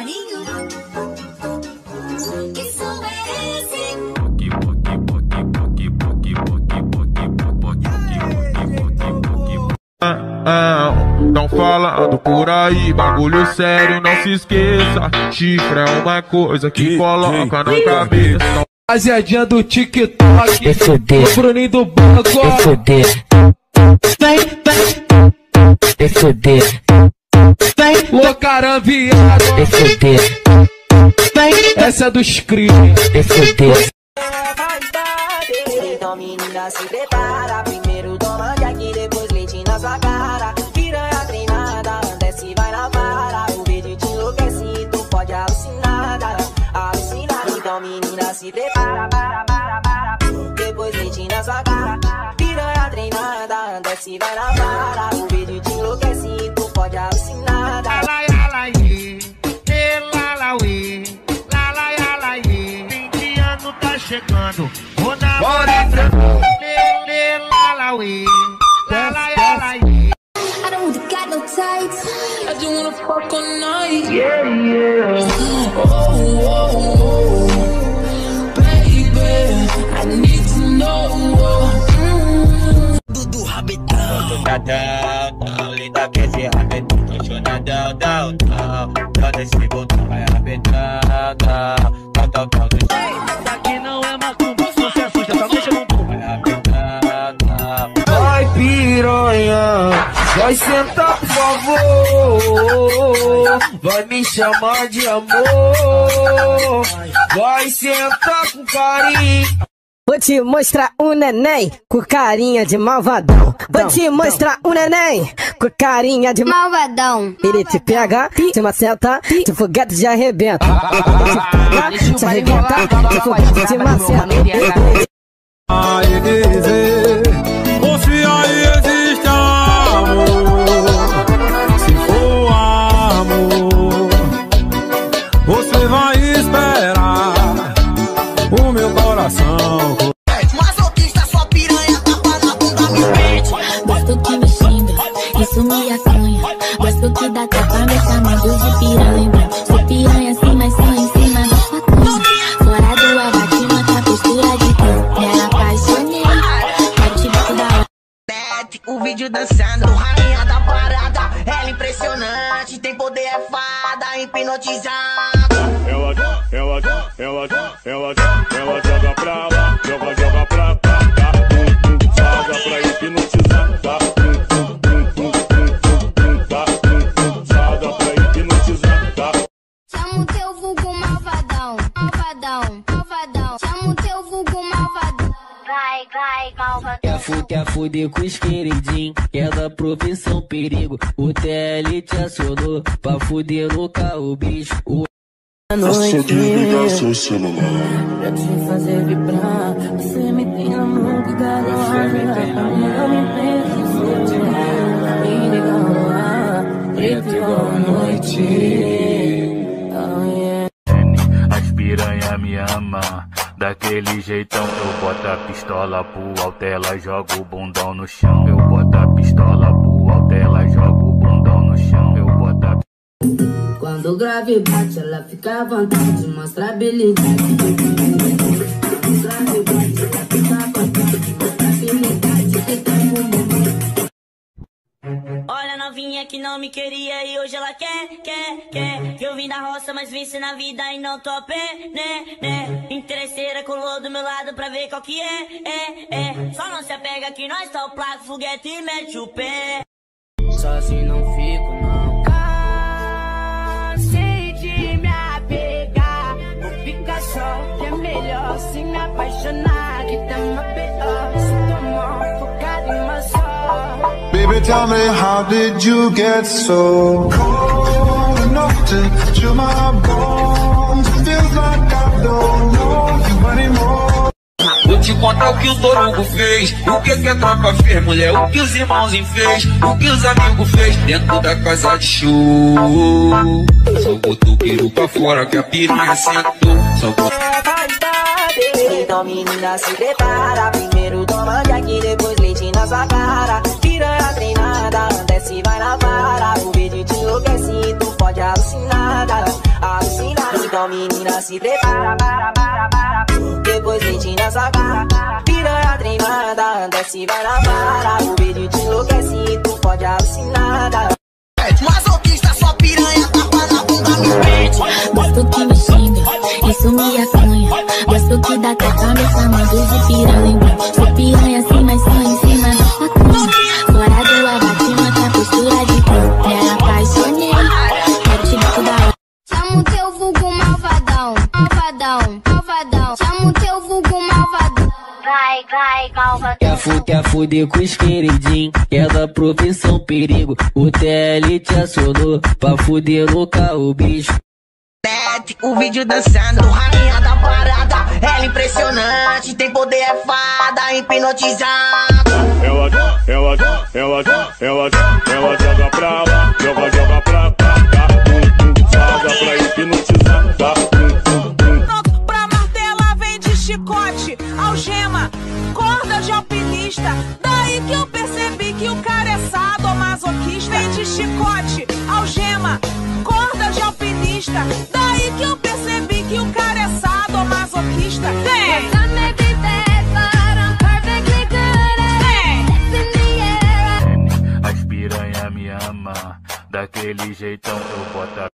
carinho. Que som é esse? Não falando por aí, bagulho sério, não se esqueça. Chifre é uma coisa que coloca na cabeça. Rapaziadinha do TikTok, o Bruninho do Banco, vem, vem, Locaram viado, essa é dos crimes. Então menina se prepara Primeiro toma aqui, depois leite na sua cara Piranha treinada, desce vai na vara O vídeo te enlouquece, tu pode alucinar Alucinar, então menina se prepara para, para, para Depois leite na sua cara Piranha treinada, desce vai na vara O vídeo te enlouquece, tu pode alucinar chegando. Vou na hora lê, lê, lá, lá, uê. Lá, lá, lá, lá, uê. I don't really got no tights. I just wanna fuck all night. Yeah, yeah. Oh, oh, oh. Baby, I need to know. Dudu Rabetão Down, down, down Só desse botão vai rabetão, down Down, down, down, Daqui não é macumba, sucesso já tá no vai rabetão, down Vai piranha, vai sentar por favor. Vai me chamar de amor. Vai sentar com carinho Vou te mostrar um neném com carinha de malvadão. Vou te mostrar um neném com carinha de Malvadão. Ele te pega, te maceta, te foguete te arrebenta. Te arrebenta, te foguete te maceta. Dançando, rainha da parada. Ela é impressionante, tem poder, é fada, hipnotizada. Ela, ela, ela, ela, ela joga pra lá, joga, joga pra cá, tá? Tum, tum, Joga pra hipnotizar, tá? Chama o teu vulgo malvadão, malvadão. Vai, vai, malvadão. Quer fuder, quer fuder com os queridinhos, que é da profissão perigo. O TL te acionou pra fuder no carro, bicho. O noite seu celular. pra te fazer vibrar, você me tem na mão, cuidado, não me pense, você me liga no ar, preto igual a noite. Oh, yeah. As piranha me ama, daquele jeitão eu boto a pistola pro alto, ela joga o bundão no chão. Eu boto a pistola pro alto, ela joga o bundão no chão. Eu boto a Quando o grave bate, ela fica à vontade, mostra habilidade. Me queria e hoje ela quer, quer, quer. Que eu vim da roça, mas venci na vida e não tô a pé, né, né. Interesseira colou do meu lado pra ver qual que é, é, é. Só não se apega que nós tá o placo, foguete e mete o pé. Sozinho tell me how did you get so cold enough to chill my bones? Feels like I don't know you anymore. Vou te contar o que o Torugo fez. O que que a tropa fez, mulher? O que os irmãozinhos fez? O que os amigos fez? Dentro da casa de show. Só botou o peru pra fora Que a piranha sentou. Só botou Então menina se prepara Primeiro Então menina se prepara, para, para, para. Depois leite na sua cara Piranha treinada, desce vai na vara. O vídeo te enlouquece e tu pode alucinar. Masoquista, sua piranha tapa na bunda no peito Gosto que me xinga, isso me acanha Gosto que dá tapa me chamando de piranha malvadão. Quer, fu quer fuder com os queridinhos, é da profissão perigo. O TL te acionou pra fuder no carro, bicho. O vídeo dançando, rainha da parada Ela impressionante, tem poder é fada Hipnotizada Ela, ela, ela, ela, ela joga pra lá, joga, joga algema, corda de alpinista. Daí que eu percebi que o cara é sadomasoquista. Vem de chicote, algema, corda de alpinista. Daí que eu percebi que o cara é sadomasoquista. Vem! As piranha me ama, daquele jeitão eu boto a